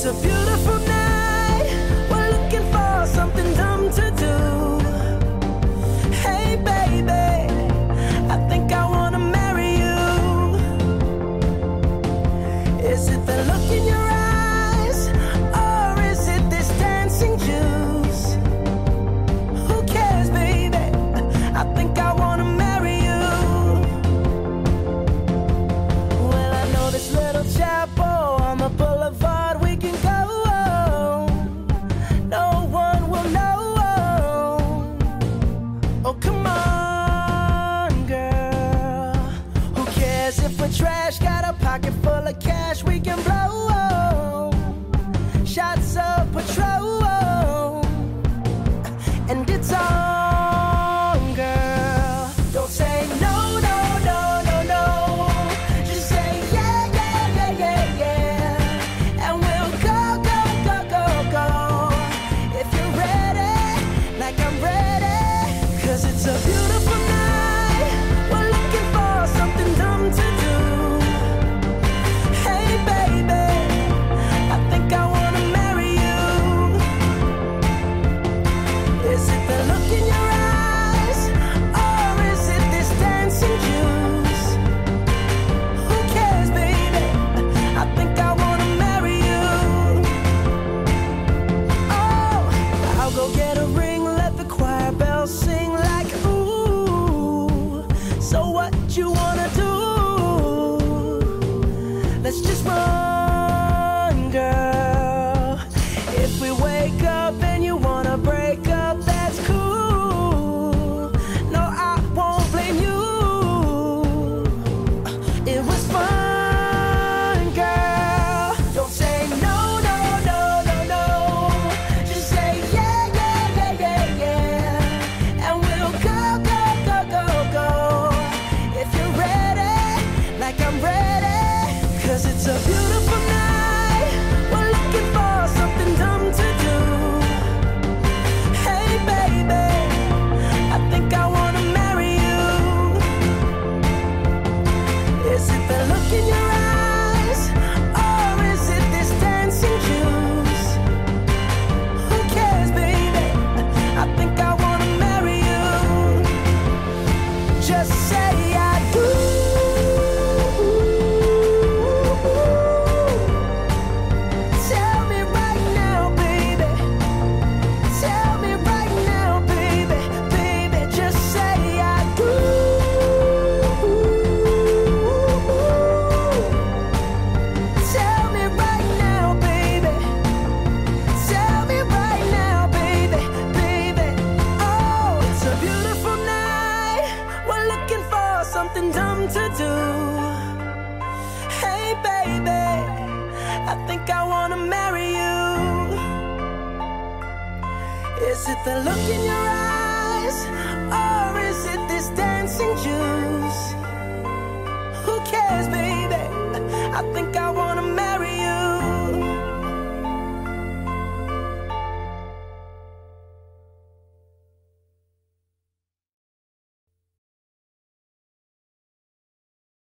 It's a beautiful That's just run. beautiful night. I think I wanna marry you. Is it the look in your eyes Or is it this dancing juice? Who cares baby? I think I wanna marry